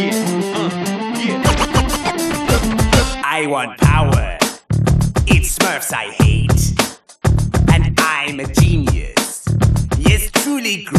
I want power. It's Smurfs I hate. And I'm a genius. Yes, truly great.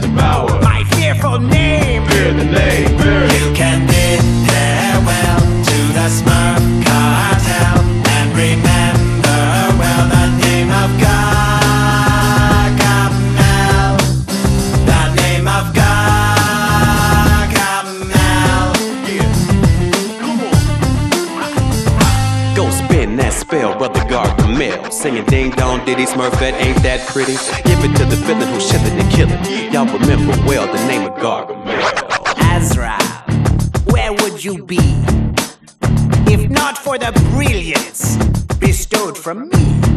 Power. Rise power. My fearful name. Fear the name. Fear it. You can bid farewell to the Smurf cartel and remember well the name of Gargamel. The name of Gargamel. Go spin that spell, brother Gargamel. Singing ding dong ditty Smurf that ain't that pretty. Give it to the villain who's shilling and killing. Y'all remember well the name of Gargamel. Azrael, where would you be if not for the brilliance bestowed from me?